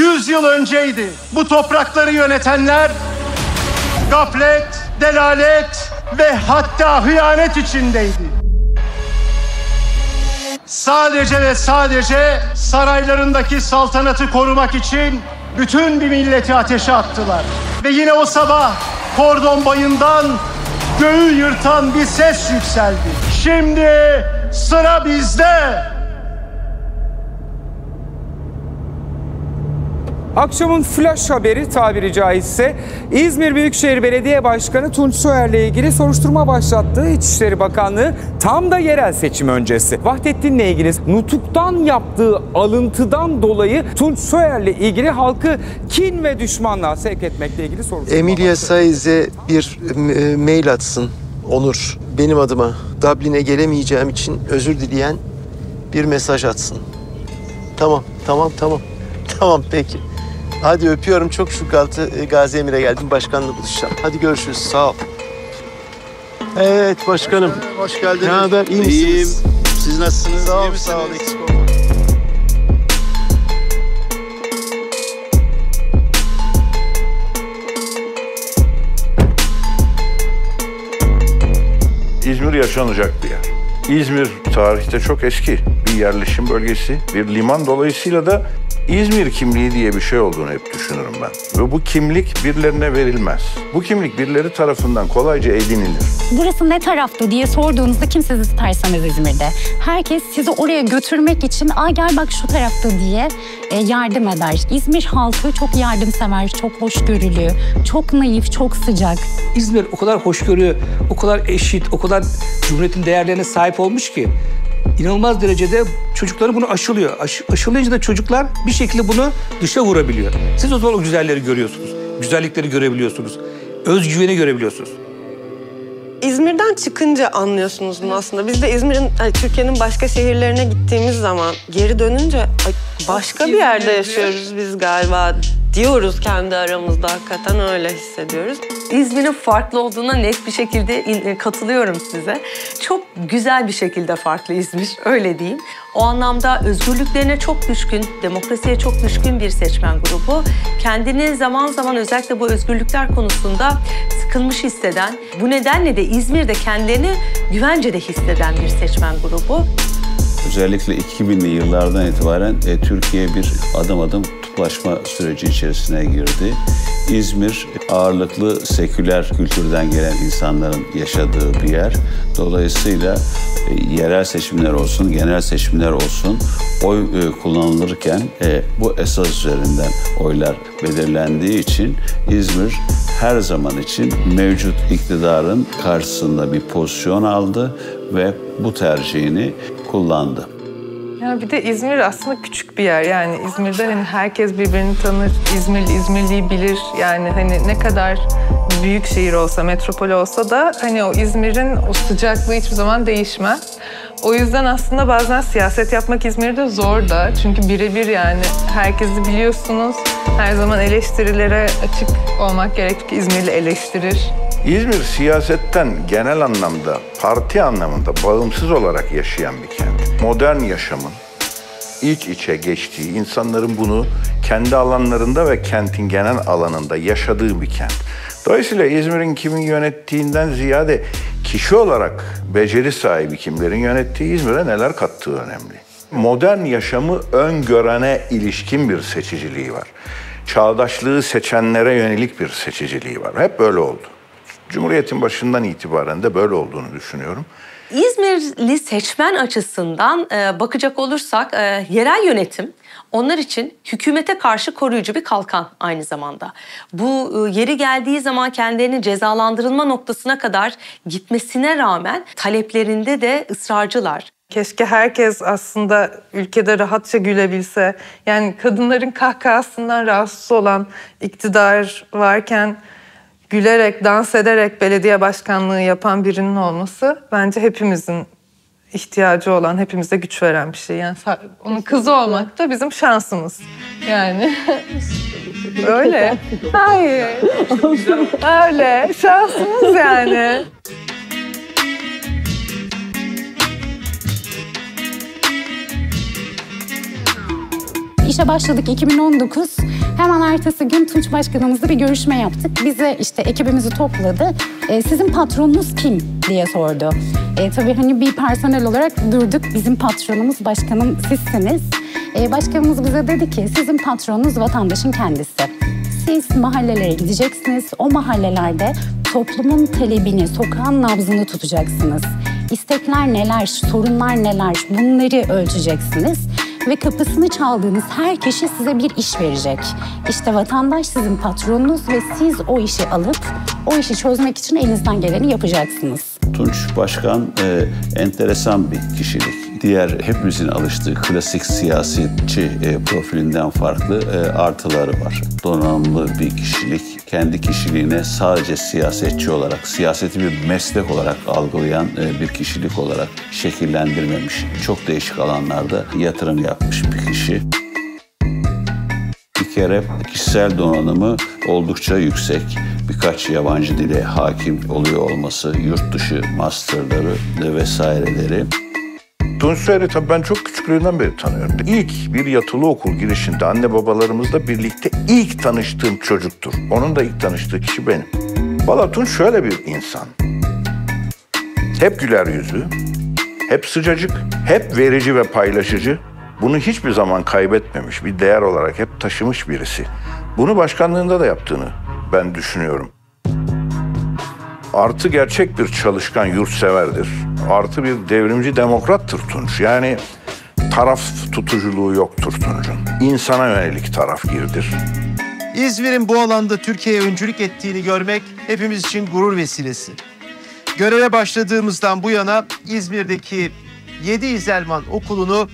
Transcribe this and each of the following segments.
100 yıl önceydi. Bu toprakları yönetenler gaflet, delalet ve hatta hıyanet içindeydi. Sadece ve sadece saraylarındaki saltanatı korumak için bütün bir milleti ateşe attılar. Ve yine o sabah kordon bayından göğü yırtan bir ses yükseldi. Şimdi sıra bizde. Akşamın flash haberi tabiri caizse İzmir Büyükşehir Belediye Başkanı Tunç Soyer'le ilgili soruşturma başlattığı İçişleri Bakanlığı tam da yerel seçim öncesi. Vahdettin'le ilgili nutuktan yaptığı alıntıdan dolayı Tunç Soyer'le ilgili halkı kin ve düşmanlığa sevk etmekle ilgili soruşturma Emilia. Saiz'e bir e, mail atsın Onur. Benim adıma Dublin'e gelemeyeceğim için özür dileyen bir mesaj atsın. Tamam, tamam, tamam. Tamam peki. Hadi öpüyorum çok şükür altı e, Gazi Emir'e geldim. Başkanla buluşacağım. Hadi görüşürüz. Sağ ol. Evet başkanım. Hoş geldiniz. Ne haber? İyi misiniz? İyiyim. Siz nasılsınız? Sağ İyi ol, sağ ol. misiniz? Eksik olma. İzmir yaşanacak bir yer. İzmir tarihte çok eski bir yerleşim bölgesi, bir liman dolayısıyla da İzmir kimliği diye bir şey olduğunu hep düşünürüm ben. Ve bu kimlik birilerine verilmez. Bu kimlik birileri tarafından kolayca edinilir. Burası ne tarafta diye sorduğunuzda kim sizi tutarsanız İzmir'de. Herkes sizi oraya götürmek için aa gel bak şu tarafta diye e, yardım eder. İzmir halkı çok yardımsever, çok hoşgörülü, çok naif, çok sıcak. İzmir o kadar hoşgörü, o kadar eşit, o kadar Cumhuriyet'in değerlerine sahip olmuş ki inanılmaz derecede çocukları bunu aşılıyor. Aş, aşılayınca da çocuklar bir şekilde bunu dışa vurabiliyor. Siz o zaman o güzelleri görüyorsunuz. Güzellikleri görebiliyorsunuz. Özgüveni görebiliyorsunuz. İzmir'den çıkınca anlıyorsunuz bunu aslında. Biz de İzmir'in, hani Türkiye'nin başka şehirlerine gittiğimiz zaman geri dönünce "Ay, başka bir yerde yaşıyoruz biz galiba diyoruz kendi aramızda. Hakikaten öyle hissediyoruz. İzmir'in farklı olduğuna net bir şekilde in- katılıyorum size. Çok güzel bir şekilde farklı İzmir, öyle diyeyim. O anlamda özgürlüklerine çok düşkün, demokrasiye çok düşkün bir seçmen grubu. Kendini zaman zaman özellikle bu özgürlükler konusunda sıkılmış hisseden, bu nedenle de İzmir'de kendilerini güvencede hisseden bir seçmen grubu. Özellikle 2000'li yıllardan itibaren e, Türkiye bir adım adım kutuplaşma süreci içerisine girdi. İzmir ağırlıklı seküler kültürden gelen insanların yaşadığı bir yer. Dolayısıyla e, yerel seçimler olsun, genel seçimler olsun oy e, kullanılırken e, bu esas üzerinden oylar belirlendiği için İzmir her zaman için mevcut iktidarın karşısında bir pozisyon aldı ve bu tercihini kullandı. Ya bir de İzmir aslında küçük bir yer. Yani İzmir'de hani herkes birbirini tanır. İzmirli İzmirliyi bilir. Yani hani ne kadar büyük şehir olsa, metropol olsa da hani o İzmir'in o sıcaklığı hiçbir zaman değişmez. O yüzden aslında bazen siyaset yapmak İzmir'de zor da. Çünkü birebir yani herkesi biliyorsunuz. Her zaman eleştirilere açık olmak gerekir ki İzmirli eleştirir. İzmir siyasetten genel anlamda, parti anlamında bağımsız olarak yaşayan bir kent. Modern yaşamın iç içe geçtiği, insanların bunu kendi alanlarında ve kentin genel alanında yaşadığı bir kent. Dolayısıyla İzmir'in kimin yönettiğinden ziyade kişi olarak beceri sahibi kimlerin yönettiği İzmir'e neler kattığı önemli. Modern yaşamı öngörene ilişkin bir seçiciliği var. Çağdaşlığı seçenlere yönelik bir seçiciliği var. Hep böyle oldu. Cumhuriyet'in başından itibaren de böyle olduğunu düşünüyorum. İzmirli seçmen açısından e, bakacak olursak e, yerel yönetim onlar için hükümete karşı koruyucu bir kalkan aynı zamanda. Bu e, yeri geldiği zaman kendilerini cezalandırılma noktasına kadar gitmesine rağmen taleplerinde de ısrarcılar. Keşke herkes aslında ülkede rahatça gülebilse. Yani kadınların kahkahasından rahatsız olan iktidar varken gülerek, dans ederek belediye başkanlığı yapan birinin olması bence hepimizin ihtiyacı olan, hepimize güç veren bir şey. Yani onun kızı olmak da bizim şansımız. Yani öyle. Hayır. öyle. Şansımız yani. İşe başladık 2019. Hemen ertesi gün Tunç Başkanımızla bir görüşme yaptık. Bize işte ekibimizi topladı. E, sizin patronunuz kim diye sordu. E, tabii hani bir personel olarak durduk. Bizim patronumuz başkanım sizsiniz. E, başkanımız bize dedi ki sizin patronunuz vatandaşın kendisi. Siz mahallelere gideceksiniz. O mahallelerde toplumun talebini, sokağın nabzını tutacaksınız. İstekler neler, sorunlar neler bunları ölçeceksiniz. Ve kapısını çaldığınız her kişi size bir iş verecek. İşte vatandaş sizin patronunuz ve siz o işi alıp o işi çözmek için elinizden geleni yapacaksınız. Tunç Başkan e, enteresan bir kişilik. Diğer hepimizin alıştığı klasik siyasetçi e, profilinden farklı e, artıları var. Donanımlı bir kişilik, kendi kişiliğine sadece siyasetçi olarak, siyaseti bir meslek olarak algılayan e, bir kişilik olarak şekillendirmemiş. Çok değişik alanlarda yatırım yapmış bir kişi. Bir kere kişisel donanımı oldukça yüksek. Birkaç yabancı dile hakim oluyor olması, yurt dışı masterları vesaireleri. Tunç Soyer'i tabii ben çok küçüklüğünden beri tanıyorum. İlk bir yatılı okul girişinde anne babalarımızla birlikte ilk tanıştığım çocuktur. Onun da ilk tanıştığı kişi benim. Valla Tunç şöyle bir insan. Hep güler yüzlü, hep sıcacık, hep verici ve paylaşıcı. Bunu hiçbir zaman kaybetmemiş, bir değer olarak hep taşımış birisi. Bunu başkanlığında da yaptığını ben düşünüyorum. Artı gerçek bir çalışkan yurtseverdir. Artı bir devrimci demokrattır Tunç. Yani taraf tutuculuğu yoktur Tunç'un. İnsana yönelik tarafgirdir. İzmir'in bu alanda Türkiye'ye öncülük ettiğini görmek hepimiz için gurur vesilesi. Göreve başladığımızdan bu yana İzmir'deki 7 İzelman okulunu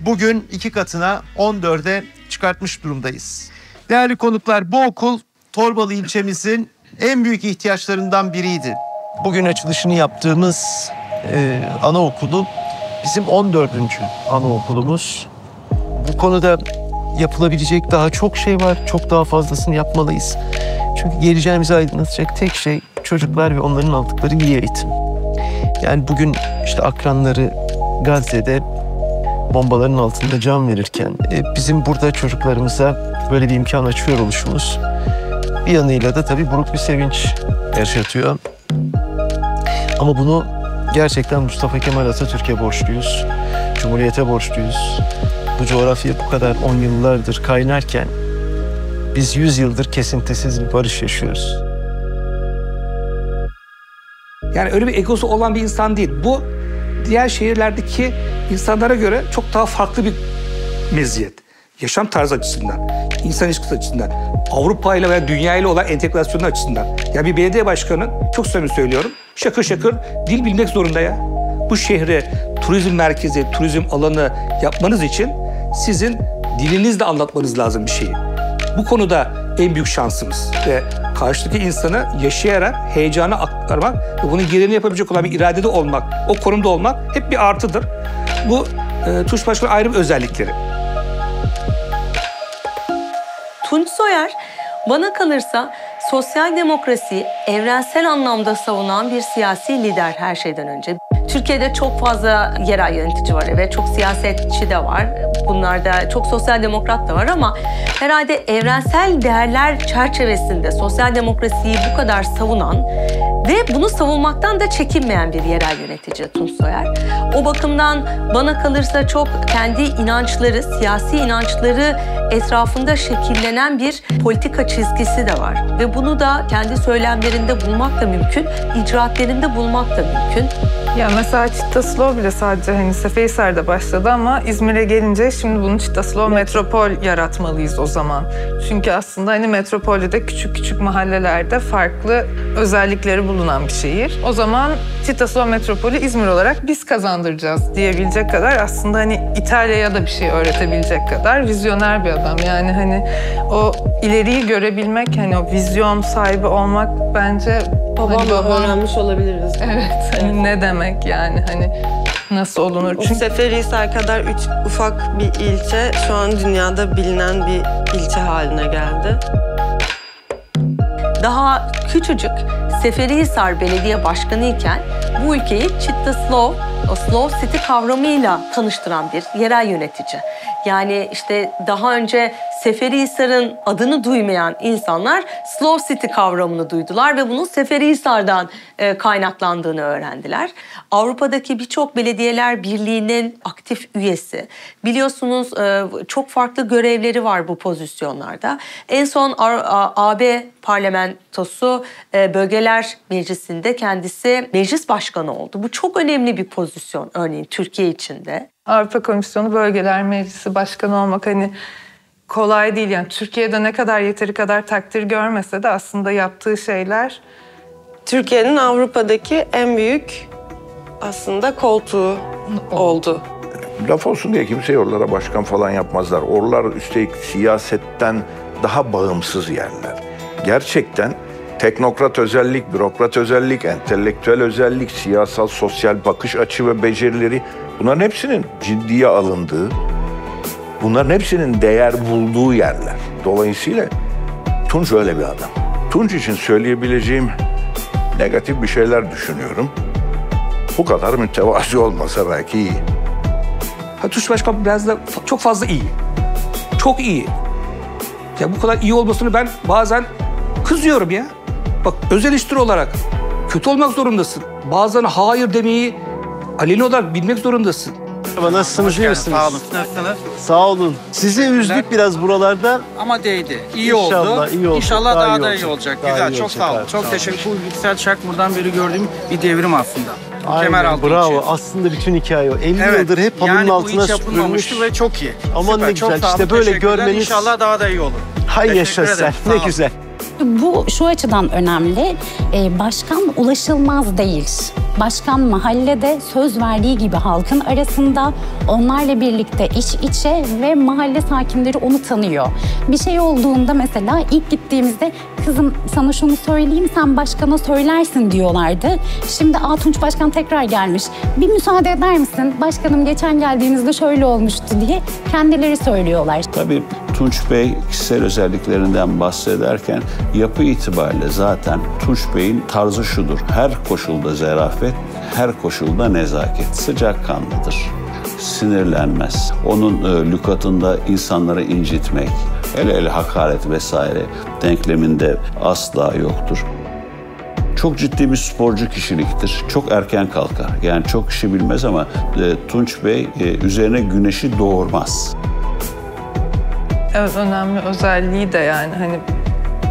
bugün iki katına 14'e çıkartmış durumdayız. Değerli konuklar bu okul Torbalı ilçemizin en büyük ihtiyaçlarından biriydi. Bugün açılışını yaptığımız e, anaokulu bizim 14. anaokulumuz. Bu konuda yapılabilecek daha çok şey var. Çok daha fazlasını yapmalıyız. Çünkü geleceğimizi aydınlatacak tek şey çocuklar ve onların aldıkları iyi eğitim. Yani bugün işte akranları Gazze'de bombaların altında can verirken e, bizim burada çocuklarımıza böyle bir imkan açıyor oluşumuz bir yanıyla da tabii buruk bir sevinç yaşatıyor. Ama bunu gerçekten Mustafa Kemal Atatürk'e borçluyuz. Cumhuriyete borçluyuz. Bu coğrafya bu kadar on yıllardır kaynarken biz yüz yıldır kesintisiz bir barış yaşıyoruz. Yani öyle bir egosu olan bir insan değil. Bu diğer şehirlerdeki insanlara göre çok daha farklı bir meziyet. Yaşam tarzı açısından, insan ilişkisi açısından, Avrupa ile veya dünya ile olan entegrasyonu açısından. Ya bir belediye başkanı, çok samimi söylüyorum, şakır şakır dil bilmek zorunda ya. Bu şehri turizm merkezi, turizm alanı yapmanız için sizin dilinizle anlatmanız lazım bir şeyi. Bu konuda en büyük şansımız ve karşıdaki insanı yaşayarak heyecanı aktarmak ve bunun gereğini yapabilecek olan bir iradede olmak, o konumda olmak hep bir artıdır. Bu e, Tuş Başkanı ayrı bir özellikleri. Tunç Soyer bana kalırsa sosyal demokrasiyi evrensel anlamda savunan bir siyasi lider her şeyden önce. Türkiye'de çok fazla yerel yönetici var ve çok siyasetçi de var. Bunlarda çok sosyal demokrat da var ama herhalde evrensel değerler çerçevesinde sosyal demokrasiyi bu kadar savunan ve bunu savunmaktan da çekinmeyen bir yerel yönetici Tunç Soyer. O bakımdan bana kalırsa çok kendi inançları, siyasi inançları etrafında şekillenen bir politika çizgisi de var. Ve bunu da kendi söylemlerinde bulmak da mümkün, icraatlerinde bulmak da mümkün. Ya mesela Çittaslow bile sadece hani Seferihisar'da başladı ama İzmir'e gelince şimdi bunu Çittaslow metropol yaratmalıyız o zaman. Çünkü aslında hani metropolde de küçük küçük mahallelerde farklı özellikleri bulunan bir şehir. O zaman Çittaslow metropolü İzmir olarak biz kazandıracağız diyebilecek kadar aslında hani İtalya'ya da bir şey öğretebilecek kadar vizyoner bir adam. Yani hani o ileriyi görebilmek, hani o vizyon sahibi olmak bence Babamla hani babam- öğrenmiş olabiliriz. Evet, hani ne demek yani hani nasıl olunur? Çünkü Seferihisar kadar üç ufak bir ilçe şu an dünyada bilinen bir ilçe haline geldi. Daha küçücük Seferihisar Belediye Başkanı iken bu ülkeyi Chitta Slow, o Slow City kavramıyla tanıştıran bir yerel yönetici. Yani işte daha önce Seferihisar'ın adını duymayan insanlar Slow City kavramını duydular ve bunun Seferihisar'dan e, kaynaklandığını öğrendiler. Avrupa'daki birçok belediyeler birliğinin aktif üyesi. Biliyorsunuz e, çok farklı görevleri var bu pozisyonlarda. En son AB parlamentosu e, bölgeler meclisinde kendisi meclis başkanı oldu. Bu çok önemli bir pozisyon örneğin Türkiye içinde. Avrupa Komisyonu Bölgeler Meclisi Başkanı olmak hani kolay değil. Yani Türkiye'de ne kadar yeteri kadar takdir görmese de aslında yaptığı şeyler Türkiye'nin Avrupa'daki en büyük aslında koltuğu oldu. Laf olsun diye kimse oralara başkan falan yapmazlar. Oralar üstelik siyasetten daha bağımsız yerler. Gerçekten teknokrat özellik, bürokrat özellik, entelektüel özellik, siyasal, sosyal bakış açı ve becerileri bunların hepsinin ciddiye alındığı, bunların hepsinin değer bulduğu yerler. Dolayısıyla Tunç öyle bir adam. Tunç için söyleyebileceğim negatif bir şeyler düşünüyorum. Bu kadar mütevazi olmasa belki iyi. Ha, Tunç Başkan biraz da çok fazla iyi. Çok iyi. Ya bu kadar iyi olmasını ben bazen kızıyorum ya. Bak öz eleştiri olarak kötü olmak zorundasın. Bazen hayır demeyi aleni olarak bilmek zorundasın. Merhaba, nasılsınız, iyi misiniz? Sağ olun. Nasılsınız? Sağ olun. Sizi üzdük biraz buralarda. Ama değdi. İyi İnşallah oldu. iyi olacak, İnşallah daha daha, iyi da iyi olacak, daha Güzel, iyi çok olacak sağ olun. abi, Çok sağ teşekkür Bu Yüksel Çakmur'dan beri gördüğüm bir devrim aslında. Kemer Aynen, altı bravo. işi. Aslında bütün hikaye o. 50 Evet. yıldır hep halının yani bu altına hiç yapılmamıştı süpürülmüş. ve çok iyi. Aman Süper, ne güzel. sağ olun, İşte böyle teşekkürler. görmeniz- İnşallah daha da iyi olur. Hay Teşekkür yaşa sen. ederim, sağ Ne olun. güzel. Bu şu açıdan önemli. Ee, başkan ulaşılmaz değil. Başkan mahallede söz verdiği gibi halkın arasında onlarla birlikte iç içe ve mahalle sakinleri onu tanıyor. Bir şey olduğunda mesela ilk gittiğimizde kızım sana şunu söyleyeyim sen başkana söylersin diyorlardı. Şimdi Aa Tunç Başkan tekrar gelmiş. Bir müsaade eder misin? Başkanım geçen geldiğinizde şöyle olmuştu diye kendileri söylüyorlar. Tabii Tunç Bey kişisel özelliklerinden bahsederken yapı itibariyle zaten Tunç Bey'in tarzı şudur. Her koşulda zarafet, her koşulda nezaket. Sıcakkanlıdır. Sinirlenmez. Onun e, lükatında insanları incitmek, hele hele hakaret vesaire denkleminde asla yoktur. Çok ciddi bir sporcu kişiliktir. Çok erken kalkar. Yani çok kişi bilmez ama e, Tunç Bey e, üzerine güneşi doğurmaz. Evet önemli özelliği de yani hani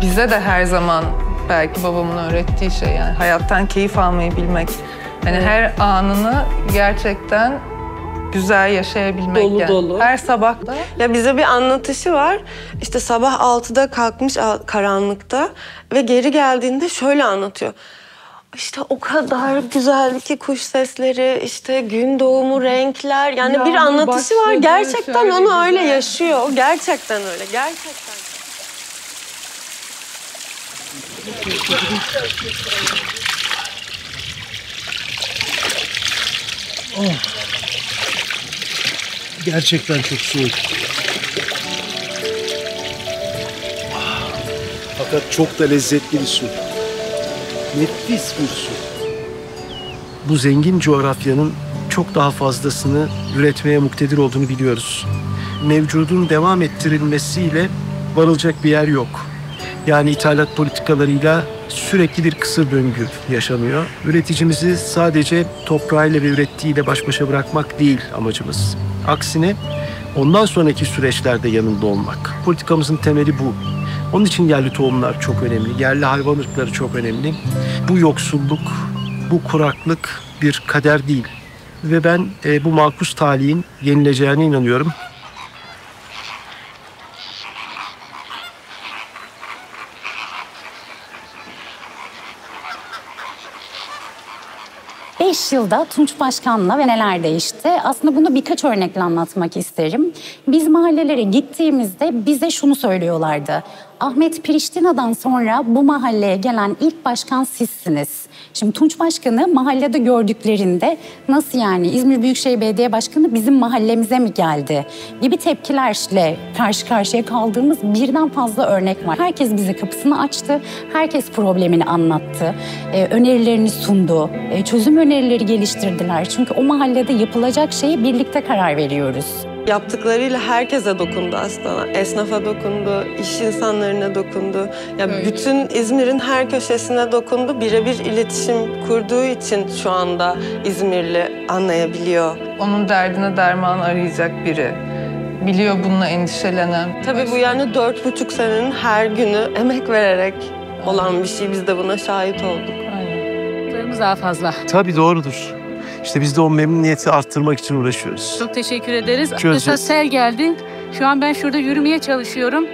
bize de her zaman belki babamın öğrettiği şey yani hayattan keyif almayı bilmek. Hani her anını gerçekten güzel yaşayabilmek Dolu yani. dolu. Her sabah da Ya bize bir anlatışı var. İşte sabah 6'da kalkmış al- karanlıkta ve geri geldiğinde şöyle anlatıyor. İşte o kadar güzeldi ki kuş sesleri, işte gün doğumu, renkler. Yani bir Yağmur anlatışı var. Gerçekten onu öyle güzel. yaşıyor. Gerçekten öyle. Gerçekten. Gerçekten çok soğuk. Fakat çok da lezzetli bir su. Nefis bir su. Bu zengin coğrafyanın çok daha fazlasını üretmeye muktedir olduğunu biliyoruz. Mevcudun devam ettirilmesiyle varılacak bir yer yok. Yani ithalat politikalarıyla sürekli bir kısır döngü yaşanıyor. Üreticimizi sadece toprağıyla ve ürettiğiyle baş başa bırakmak değil amacımız. Aksine ondan sonraki süreçlerde yanında olmak. Politikamızın temeli bu. Onun için yerli tohumlar çok önemli, yerli hayvan ırkları çok önemli. Bu yoksulluk, bu kuraklık bir kader değil. Ve ben e, bu makus talihin yenileceğine inanıyorum. Beş yılda Tunç Başkan'la ve neler değişti? Aslında bunu birkaç örnekle anlatmak isterim. Biz mahallelere gittiğimizde bize şunu söylüyorlardı. Ahmet Priştina'dan sonra bu mahalleye gelen ilk başkan sizsiniz. Şimdi Tunç Başkan'ı mahallede gördüklerinde nasıl yani İzmir Büyükşehir Belediye Başkanı bizim mahallemize mi geldi gibi tepkilerle karşı karşıya kaldığımız birden fazla örnek var. Herkes bize kapısını açtı, herkes problemini anlattı, e, önerilerini sundu, e, çözüm önerileri geliştirdiler. Çünkü o mahallede yapılacak şeyi birlikte karar veriyoruz. Yaptıklarıyla herkese dokundu aslında. Esnafa dokundu, iş insanlarına dokundu. Ya bütün İzmir'in her köşesine dokundu. Birebir iletişim kurduğu için şu anda İzmirli anlayabiliyor. Onun derdine derman arayacak biri. Biliyor bununla endişelenen. Tabii bu yani dört buçuk senenin her günü emek vererek olan bir şey. Biz de buna şahit olduk. daha fazla. Tabii doğrudur. İşte biz de o memnuniyeti arttırmak için uğraşıyoruz. Çok teşekkür ederiz. Çözeceğiz. Mesela sel geldi. Şu an ben şurada yürümeye çalışıyorum.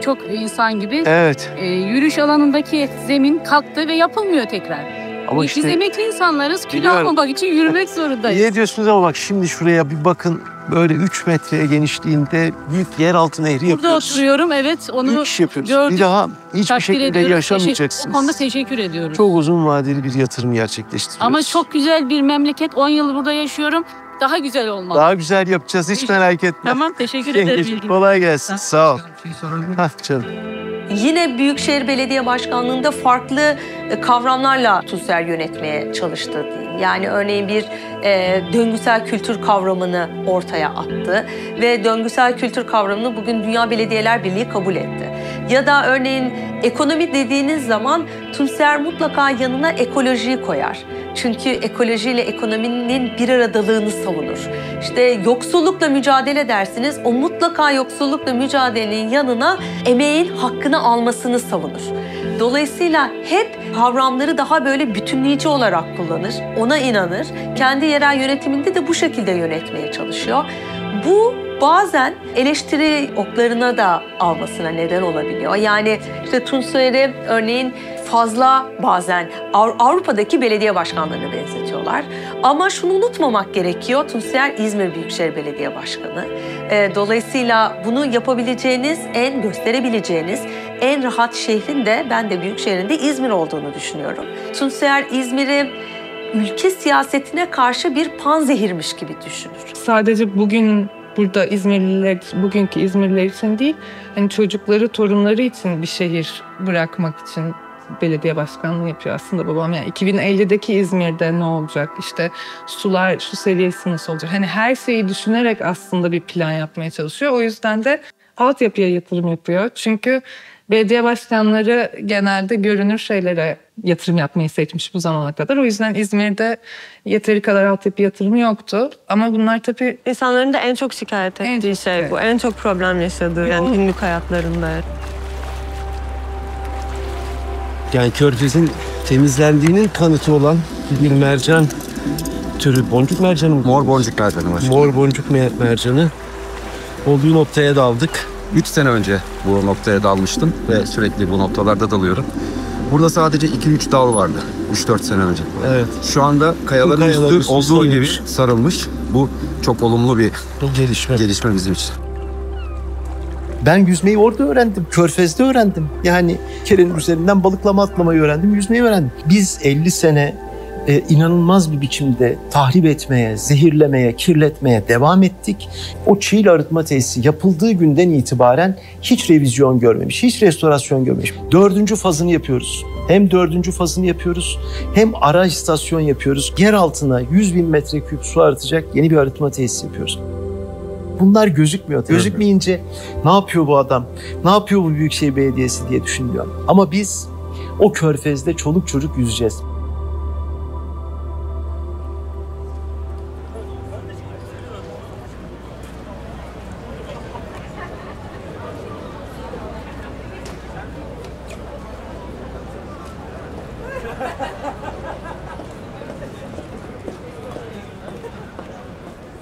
Çok insan gibi. Evet. Ee, yürüyüş alanındaki zemin kalktı ve yapılmıyor tekrar. Ama Biz işte- emekli insanlarız. Kilo almamak için yürümek zorundayız. İyi diyorsunuz ama bak şimdi şuraya bir bakın. Böyle 3 metre genişliğinde büyük yeraltı nehri Burada yapıyoruz. oturuyorum evet onu Büyük iş yapıyoruz. gördük. Bir daha hiçbir Takdir şekilde ediyoruz. yaşamayacaksınız. Teşekkür- O konuda teşekkür ediyoruz. Çok uzun vadeli bir yatırım gerçekleştiriyoruz. Ama çok güzel bir memleket. 10 yıl burada yaşıyorum. Daha güzel olmalı. Daha güzel yapacağız hiç merak etme. Tamam teşekkür ederim. Yengeciğim, ilginiz kolay gelsin. Sağ ol. Hah canım. Yine Büyükşehir Belediye Başkanlığı'nda farklı kavramlarla TUSER yönetmeye çalıştı. Yani örneğin bir e, döngüsel kültür kavramını ortaya attı ve döngüsel kültür kavramını bugün Dünya Belediyeler Birliği kabul etti. Ya da örneğin ekonomi dediğiniz zaman TUSER mutlaka yanına ekolojiyi koyar. Çünkü ekolojiyle ekonominin bir aradalığını savunur. İşte yoksullukla mücadele dersiniz, o mutlaka yoksullukla mücadelenin yanına emeğin hakkını almasını savunur. Dolayısıyla hep kavramları daha böyle bütünleyici olarak kullanır, ona inanır. Kendi yerel yönetiminde de bu şekilde yönetmeye çalışıyor. Bu bazen eleştiri oklarına da almasına neden olabiliyor. Yani işte Tunçer'i örneğin fazla bazen Av- Avrupa'daki belediye başkanlarına benzetiyorlar. Ama şunu unutmamak gerekiyor. Tunçer İzmir Büyükşehir Belediye Başkanı. Ee, dolayısıyla bunu yapabileceğiniz, en gösterebileceğiniz en rahat şehrin de ben de Büyükşehir'in de İzmir olduğunu düşünüyorum. Tunçer İzmir'i ülke siyasetine karşı bir panzehirmiş gibi düşünür. Sadece bugün burada İzmirliler, bugünkü İzmirliler için değil, hani çocukları, torunları için bir şehir bırakmak için belediye başkanlığı yapıyor aslında babam. Yani 2050'deki İzmir'de ne olacak? İşte sular, su seviyesi nasıl olacak? Hani her şeyi düşünerek aslında bir plan yapmaya çalışıyor. O yüzden de altyapıya yatırım yapıyor. Çünkü belediye başkanları genelde görünür şeylere yatırım yapmayı seçmiş bu zamana kadar. O yüzden İzmir'de yeteri kadar altyapı yatırımı yoktu. Ama bunlar tabii... İnsanların da en çok şikayet ettiği şey bu. En çok problem yaşadığı yani günlük hayatlarında. Yani körfezin temizlendiğinin kanıtı olan bir mercan türü boncuk mercanı mı? Mor boncuk mercanı var. Mor boncuk mer- mercanı. Olduğu noktaya daldık. 3 sene önce bu noktaya dalmıştım ve sürekli bu noktalarda dalıyorum. Burada sadece 2-3 dal vardı 3-4 sene önce. Evet. Şu anda kayaların Bu kayalar üstü olduğu gibi sarılmış. Bu çok olumlu bir gelişme. gelişme bizim için. Ben yüzmeyi orada öğrendim. Körfez'de öğrendim. Yani kerenin üzerinden balıklama atlamayı öğrendim. Yüzmeyi öğrendim. Biz 50 sene e, inanılmaz bir biçimde tahrip etmeye, zehirlemeye, kirletmeye devam ettik. O çiğli arıtma tesisi yapıldığı günden itibaren hiç revizyon görmemiş, hiç restorasyon görmemiş. Dördüncü fazını yapıyoruz. Hem dördüncü fazını yapıyoruz hem ara istasyon yapıyoruz. Yer altına 100 bin metreküp su arıtacak yeni bir arıtma tesisi yapıyoruz. Bunlar gözükmüyor. Gözükmeyince ne yapıyor bu adam? Ne yapıyor bu Büyükşehir Belediyesi diye düşünüyor. Ama biz o körfezde çoluk çocuk yüzeceğiz.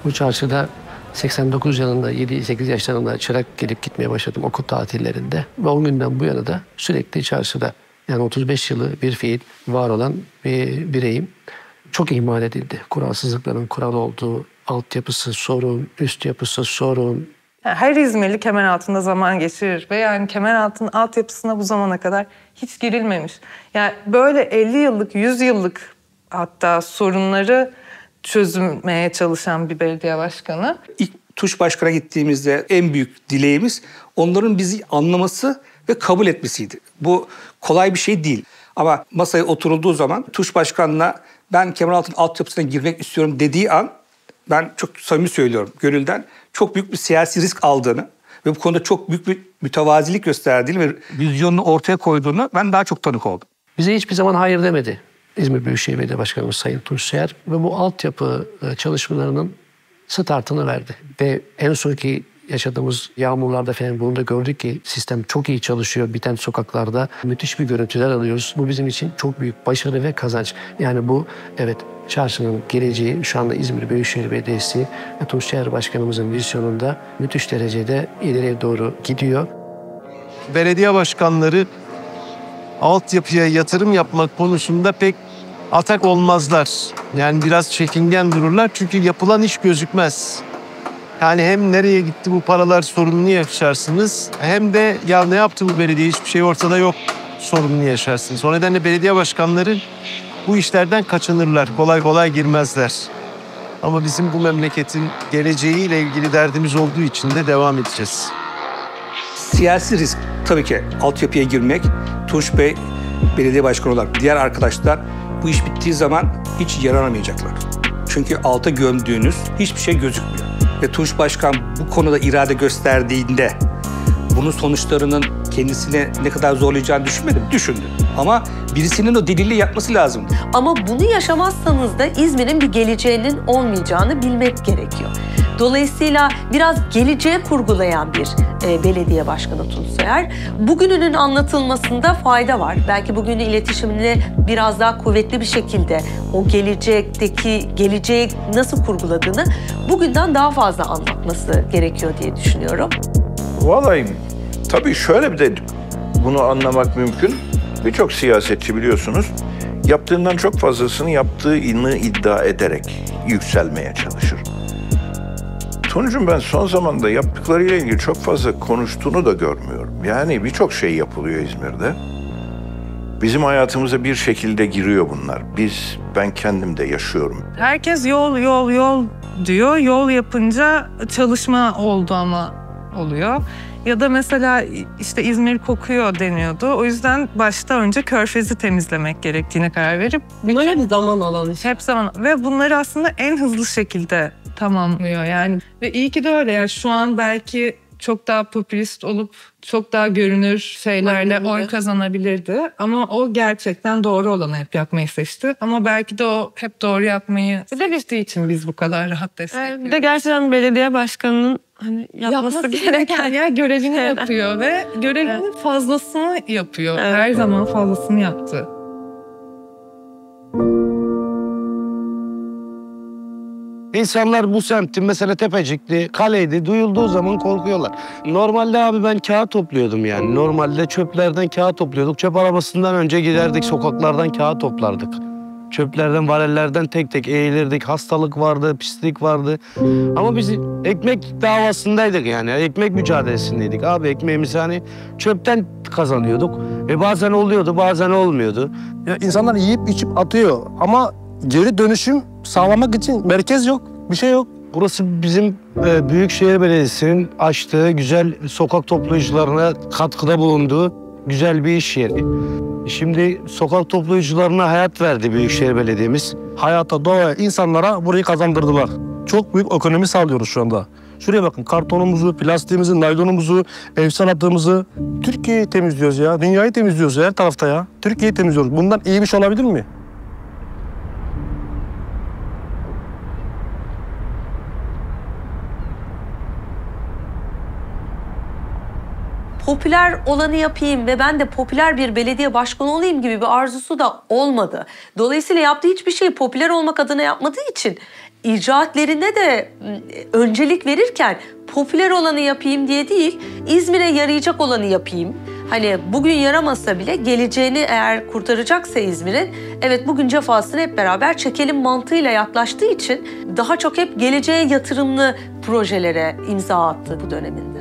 Bu çarşıda 89 yılında 7-8 yaşlarında çırak gelip gitmeye başladım okul tatillerinde. Ve o günden bu yana da sürekli çarşıda yani 35 yılı bir fiil var olan bir bireyim. Çok ihmal edildi. Kuralsızlıkların kural olduğu, altyapısı sorun, üst yapısı sorun, her İzmirli kemer altında zaman geçirir ve yani kemer altının altyapısına bu zamana kadar hiç girilmemiş. Yani böyle 50 yıllık, 100 yıllık hatta sorunları çözmeye çalışan bir belediye başkanı. İlk Tuş Başkan'a gittiğimizde en büyük dileğimiz onların bizi anlaması ve kabul etmesiydi. Bu kolay bir şey değil. Ama masaya oturulduğu zaman Tuş Başkan'la ben Kemeraltın altyapısına girmek istiyorum dediği an ben çok samimi söylüyorum gönülden çok büyük bir siyasi risk aldığını ve bu konuda çok büyük bir mütevazilik gösterdiğini ve vizyonunu ortaya koyduğunu ben daha çok tanık oldum. Bize hiçbir zaman hayır demedi İzmir Büyükşehir Belediye Başkanımız Sayın Tunç Soyer ve bu altyapı e, çalışmalarının startını verdi. Ve en sonki yaşadığımız yağmurlarda falan bunu da gördük ki sistem çok iyi çalışıyor. Biten sokaklarda müthiş bir görüntüler alıyoruz. Bu bizim için çok büyük başarı ve kazanç. Yani bu evet çarşının geleceği şu anda İzmir Büyükşehir Belediyesi ve Tunç Soyer Başkanımızın vizyonunda müthiş derecede ileriye doğru gidiyor. belediye başkanları altyapıya yatırım yapmak konusunda pek atak olmazlar. Yani biraz çekingen dururlar çünkü yapılan iş gözükmez. Yani hem nereye gitti bu paralar sorununu yaşarsınız hem de ya ne yaptı bu belediye hiçbir şey ortada yok sorununu yaşarsınız. O nedenle belediye başkanları bu işlerden kaçınırlar. Kolay kolay girmezler. Ama bizim bu memleketin geleceğiyle ilgili derdimiz olduğu için de devam edeceğiz. Siyasi risk tabii ki altyapıya girmek. Tunç Bey belediye başkanı olarak diğer arkadaşlar bu iş bittiği zaman hiç yaranamayacaklar. Çünkü alta gömdüğünüz hiçbir şey gözükmüyor. Ve Tunç Başkan bu konuda irade gösterdiğinde bunun sonuçlarının kendisine ne kadar zorlayacağını düşünmedim. Düşündü. Ama birisinin o delili yapması lazım. Ama bunu yaşamazsanız da İzmir'in bir geleceğinin olmayacağını bilmek gerekiyor. Dolayısıyla biraz geleceğe kurgulayan bir e, belediye başkanı Tunç Soyer. Bugününün anlatılmasında fayda var. Belki bugünün iletişimini biraz daha kuvvetli bir şekilde o gelecekteki geleceği nasıl kurguladığını bugünden daha fazla anlatması gerekiyor diye düşünüyorum. Vallahi tabii şöyle bir de bunu anlamak mümkün. Birçok siyasetçi biliyorsunuz yaptığından çok fazlasını yaptığını iddia ederek yükselmeye çalışır. Tunç'un ben son zamanda yaptıklarıyla ilgili çok fazla konuştuğunu da görmüyorum. Yani birçok şey yapılıyor İzmir'de. Bizim hayatımıza bir şekilde giriyor bunlar. Biz, ben kendim de yaşıyorum. Herkes yol yol yol diyor. Yol yapınca çalışma oldu ama oluyor. Ya da mesela işte İzmir kokuyor deniyordu. O yüzden başta önce körfezi temizlemek gerektiğine karar verip... Bunlar hep zaman alan iş. Hep zaman. Ve bunları aslında en hızlı şekilde tamamlıyor yani. Ve iyi ki de öyle. Yani şu an belki çok daha popülist olup çok daha görünür şeylerle oy kazanabilirdi. Ama o gerçekten doğru olanı hep yapmayı seçti. Ama belki de o hep doğru yapmayı seçtiği için biz bu kadar rahat destekliyoruz. Bir de gerçekten belediye başkanının hani yapması, gereken ya görevini yapıyor ve görevinin fazlasını yapıyor. Her zaman fazlasını yaptı. İnsanlar bu semtin mesela Tepecik'ti, Kale'ydi duyulduğu zaman korkuyorlar. Normalde abi ben kağıt topluyordum yani. Normalde çöplerden kağıt topluyorduk. Çöp arabasından önce giderdik sokaklardan kağıt toplardık. Çöplerden, varellerden tek tek eğilirdik. Hastalık vardı, pislik vardı. Ama biz ekmek davasındaydık yani. Ekmek mücadelesindeydik. Abi ekmeğimizi hani çöpten kazanıyorduk. Ve bazen oluyordu, bazen olmuyordu. Ya insanlar yiyip içip atıyor ama geri dönüşüm sağlamak için merkez yok, bir şey yok. Burası bizim e, Büyükşehir Belediyesi'nin açtığı güzel sokak toplayıcılarına katkıda bulunduğu güzel bir iş yeri. Şimdi sokak toplayıcılarına hayat verdi Büyükşehir Belediye'miz. Hayata, doğaya, insanlara burayı kazandırdılar. Çok büyük ekonomi sağlıyoruz şu anda. Şuraya bakın kartonumuzu, plastiğimizi, naylonumuzu, ev sanatımızı Türkiye'yi temizliyoruz ya. Dünyayı temizliyoruz her tarafta ya. Türkiye'yi temizliyoruz. Bundan iyi bir şey olabilir mi? Popüler olanı yapayım ve ben de popüler bir belediye başkanı olayım gibi bir arzusu da olmadı. Dolayısıyla yaptığı hiçbir şeyi popüler olmak adına yapmadığı için icraatlerinde de öncelik verirken popüler olanı yapayım diye değil, İzmir'e yarayacak olanı yapayım. Hani bugün yaramasa bile geleceğini eğer kurtaracaksa İzmir'in, evet bugün cefasını hep beraber çekelim mantığıyla yaklaştığı için daha çok hep geleceğe yatırımlı projelere imza attı bu döneminde.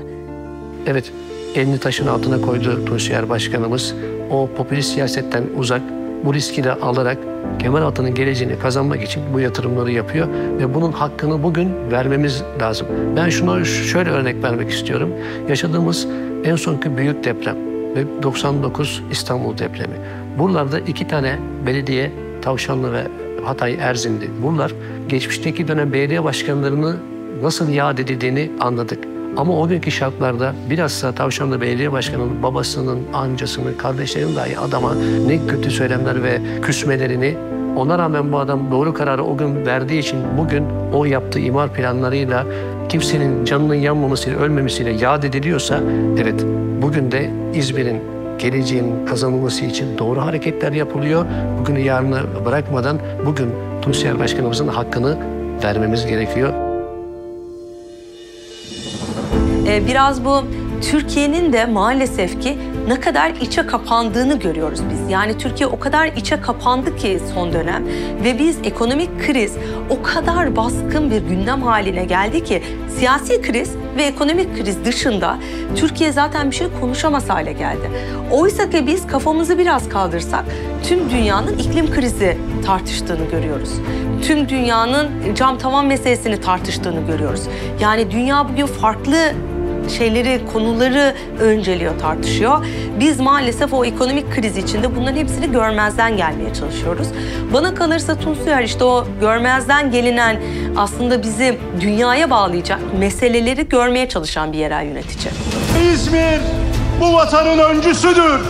Evet, elini taşın altına koydu Tunçer Başkanımız. O popülist siyasetten uzak, bu riski de alarak Kemeraltı'nın geleceğini kazanmak için bu yatırımları yapıyor ve bunun hakkını bugün vermemiz lazım. Ben şuna şöyle örnek vermek istiyorum. Yaşadığımız en sonki büyük deprem ve 99 İstanbul depremi. Buralarda iki tane belediye, Tavşanlı ve Hatay, Erzin'di. Bunlar geçmişteki dönem belediye başkanlarını nasıl yad edildiğini anladık. Ama o günkü şartlarda bilhassa Tavşanlı Belediye Başkanı'nın babasının, amcasının, kardeşlerinin dahi adama ne kötü söylemler ve küsmelerini ona rağmen bu adam doğru kararı o gün verdiği için bugün o yaptığı imar planlarıyla kimsenin canının yanmamasıyla, ölmemesiyle yad ediliyorsa evet bugün de İzmir'in geleceğin kazanılması için doğru hareketler yapılıyor. Bugünü yarını bırakmadan bugün Tunçer Başkanımızın hakkını vermemiz gerekiyor. Ee, biraz bu Türkiye'nin de maalesef ki ne kadar içe kapandığını görüyoruz biz. Yani Türkiye o kadar içe kapandı ki son dönem ve biz ekonomik kriz o kadar baskın bir gündem haline geldi ki siyasi kriz ve ekonomik kriz dışında Türkiye zaten bir şey konuşamaz hale geldi. Oysa ki biz kafamızı biraz kaldırsak tüm dünyanın iklim krizi tartıştığını görüyoruz. Tüm dünyanın cam tavan meselesini tartıştığını görüyoruz. Yani dünya bugün farklı şeyleri, konuları önceliyor, tartışıyor. Biz maalesef o ekonomik kriz içinde bunların hepsini görmezden gelmeye çalışıyoruz. Bana kalırsa Tunsuyer işte o görmezden gelinen aslında bizi dünyaya bağlayacak meseleleri görmeye çalışan bir yerel yönetici. İzmir bu vatanın öncüsüdür.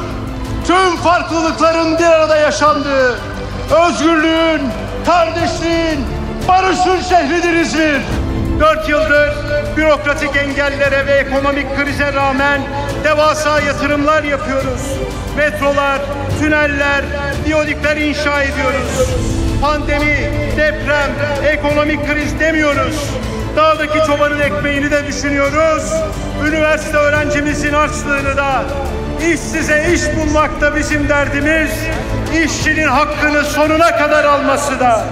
Tüm farklılıkların bir arada yaşandığı, özgürlüğün, kardeşliğin, barışın şehridir İzmir. Dört yıldır bürokratik engellere ve ekonomik krize rağmen devasa yatırımlar yapıyoruz. Metrolar, tüneller, biyolikler inşa ediyoruz. Pandemi, deprem, ekonomik kriz demiyoruz. Dağdaki çobanın ekmeğini de düşünüyoruz. Üniversite öğrencimizin harçlığını da. İşsize iş bulmak da bizim derdimiz. İşçinin hakkını sonuna kadar alması da.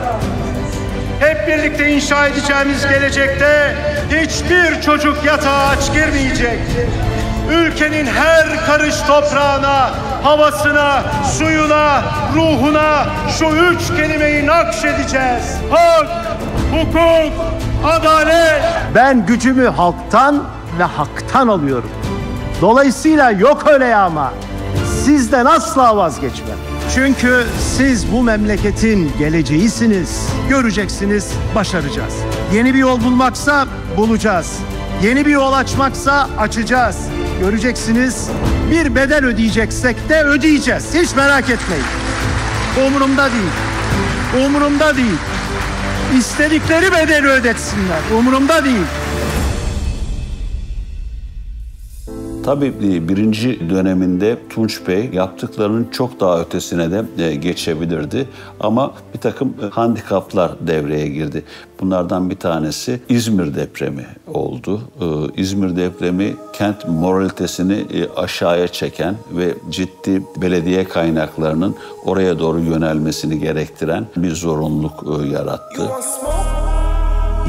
Hep birlikte inşa edeceğimiz gelecekte hiçbir çocuk yatağa aç girmeyecek. Ülkenin her karış toprağına, havasına, suyuna, ruhuna şu üç kelimeyi nakşedeceğiz. Hak, hukuk, adalet. Ben gücümü halktan ve haktan alıyorum. Dolayısıyla yok öyle yağma. Sizden asla vazgeçmem. Çünkü siz bu memleketin geleceğisiniz. Göreceksiniz, başaracağız. Yeni bir yol bulmaksa bulacağız. Yeni bir yol açmaksa açacağız. Göreceksiniz, bir bedel ödeyeceksek de ödeyeceğiz. Hiç merak etmeyin. Umurumda değil. Umurumda değil. İstedikleri bedeli ödetsinler. Umurumda değil. Tabii e, birinci döneminde Tunç Bey yaptıklarının çok daha ötesine de e, geçebilirdi. Ama bir takım e, handikaplar devreye girdi. Bunlardan bir tanesi İzmir depremi oldu. İzmir depremi kent moralitesini aşağıya çeken ve ciddi belediye kaynaklarının oraya doğru yönelmesini gerektiren bir zorunluluk yarattı.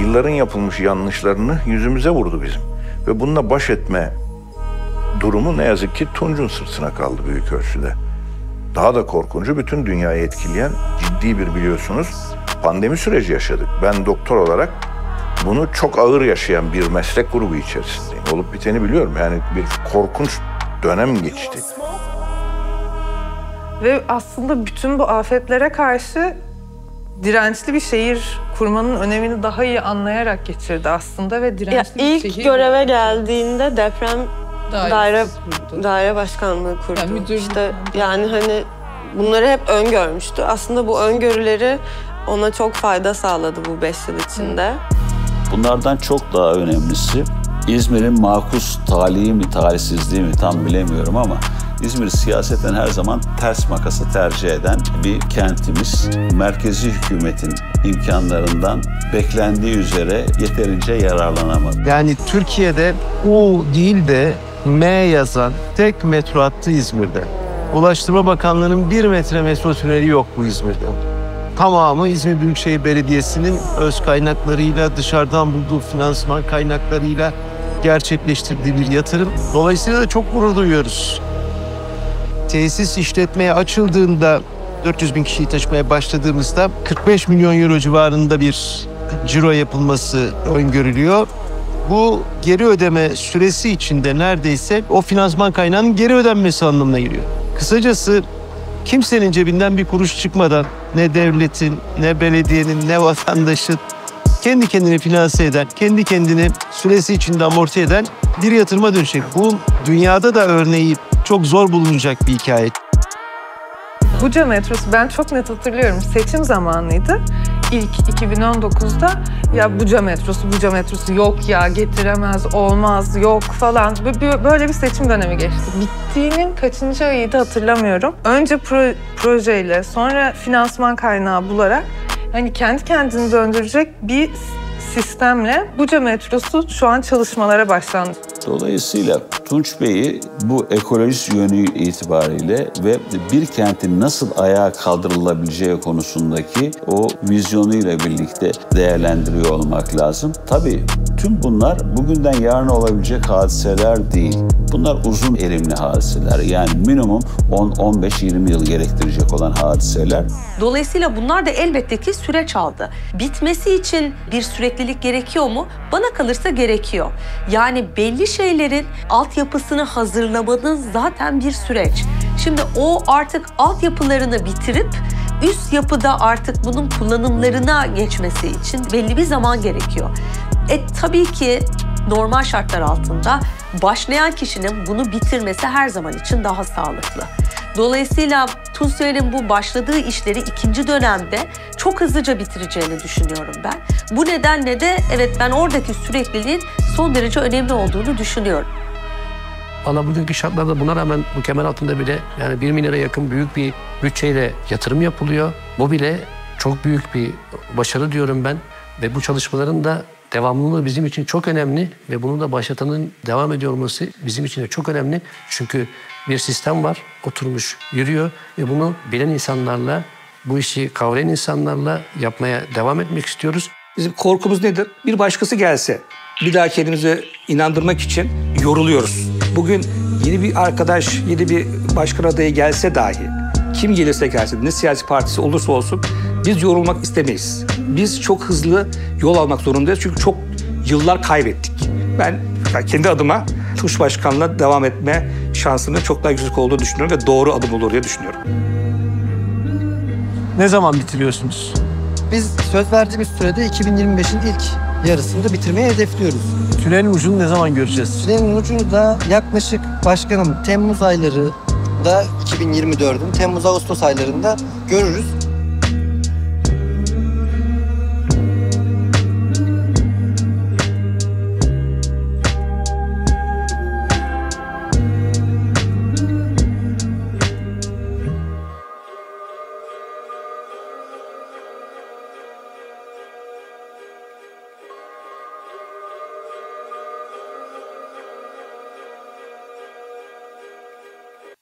Yılların yapılmış yanlışlarını yüzümüze vurdu bizim. Ve bununla baş etme durumu ne yazık ki Tunç'un sırtına kaldı büyük ölçüde. Daha da korkuncu bütün dünyayı etkileyen ciddi bir biliyorsunuz pandemi süreci yaşadık. Ben doktor olarak bunu çok ağır yaşayan bir meslek grubu içerisindeyim. Olup biteni biliyorum. Yani bir korkunç dönem geçti. Ve aslında bütün bu afetlere karşı dirençli bir şehir kurmanın önemini daha iyi anlayarak geçirdi aslında ve dirençli Ya bir ilk şehir göreve geldiğinde deprem Daire kurdu. daire başkanlığı kurdu. Yani müdür- işte yani hani bunları hep öngörmüştü. Aslında bu öngörüleri ona çok fayda sağladı bu beş yıl içinde. Bunlardan çok daha önemlisi İzmir'in makus talihi mi, talihsizliği mi tam bilemiyorum ama İzmir siyaseten her zaman ters makası tercih eden bir kentimiz. Merkezi hükümetin imkanlarından beklendiği üzere yeterince yararlanamadı. Yani Türkiye'de U değil de M yazan tek metro hattı İzmir'de. Ulaştırma Bakanlığı'nın bir metre metro tüneli yok bu İzmir'de. Tamamı İzmir Büyükşehir Belediyesi'nin öz kaynaklarıyla, dışarıdan bulduğu finansman kaynaklarıyla gerçekleştirdiği bir yatırım. Dolayısıyla da çok gurur duyuyoruz. Tesis işletmeye açıldığında 400 bin kişiyi taşımaya başladığımızda 45 milyon euro civarında bir ciro yapılması öngörülüyor. Bu geri ödeme süresi içinde neredeyse o finansman kaynağının geri ödenmesi anlamına geliyor. Kısacası Kimsenin cebinden bir kuruş çıkmadan ne devletin, ne belediyenin, ne vatandaşın kendi kendini finanse eden, kendi kendini süresi içinde amorti eden bir yatırıma dönecek. Bu dünyada da örneği çok zor bulunacak bir hikaye. Buca metrosu ben çok net hatırlıyorum. Seçim zamanıydı. İlk 2019'da ya Buca metrosu, Buca metrosu yok ya getiremez, olmaz, yok falan. Bö- bö- Böyle bir seçim dönemi geçti. Bittiğinin kaçıncı ayıydı hatırlamıyorum. Önce pro- projeyle sonra finansman kaynağı bularak hani kendi kendini döndürecek bir sistemle Buca metrosu şu an çalışmalara başlandı. Dolayısıyla Tunç Bey'i bu ekolojist yönü itibariyle ve bir kentin nasıl ayağa kaldırılabileceği konusundaki o vizyonuyla birlikte değerlendiriyor olmak lazım. Tabii tüm bunlar bugünden yarına olabilecek hadiseler değil. Bunlar uzun erimli hadiseler. Yani minimum 10-15-20 yıl gerektirecek olan hadiseler. Dolayısıyla bunlar da elbette ki süreç aldı. Bitmesi için bir süreklilik gerekiyor mu? Bana kalırsa gerekiyor. Yani belli şeylerin altyapısını hazırlamanın zaten bir süreç. Şimdi o artık altyapılarını bitirip üst yapıda artık bunun kullanımlarına geçmesi için belli bir zaman gerekiyor. E tabii ki normal şartlar altında başlayan kişinin bunu bitirmesi her zaman için daha sağlıklı. Dolayısıyla Tunçer'in bu başladığı işleri ikinci dönemde çok hızlıca bitireceğini düşünüyorum ben. Bu nedenle de evet ben oradaki sürekliliğin son derece önemli olduğunu düşünüyorum. Valla bugünkü şartlarda buna rağmen bu kemer altında bile yani 1 milyara yakın büyük bir bütçeyle yatırım yapılıyor. Bu bile çok büyük bir başarı diyorum ben. Ve bu çalışmaların da devamlılığı bizim için çok önemli ve bunu da başlatanın devam ediyor olması bizim için de çok önemli. Çünkü bir sistem var, oturmuş, yürüyor ve bunu bilen insanlarla, bu işi kavrayan insanlarla yapmaya devam etmek istiyoruz. Bizim korkumuz nedir? Bir başkası gelse bir daha kendimizi inandırmak için yoruluyoruz. Bugün yeni bir arkadaş, yeni bir başkan adayı gelse dahi, kim gelirse gelsin, ne siyasi partisi olursa olsun biz yorulmak istemeyiz. Biz çok hızlı yol almak zorundayız çünkü çok yıllar kaybettik. Ben ben kendi adıma Tuş Başkan'la devam etme şansının çok daha yüksek olduğunu düşünüyorum ve doğru adım olur diye düşünüyorum. Ne zaman bitiriyorsunuz? Biz söz verdiğimiz sürede 2025'in ilk yarısında bitirmeyi hedefliyoruz. Tünelin ucunu ne zaman göreceğiz? Tünelin ucunu da yaklaşık başkanım Temmuz ayları da 2024'ün Temmuz-Ağustos aylarında görürüz.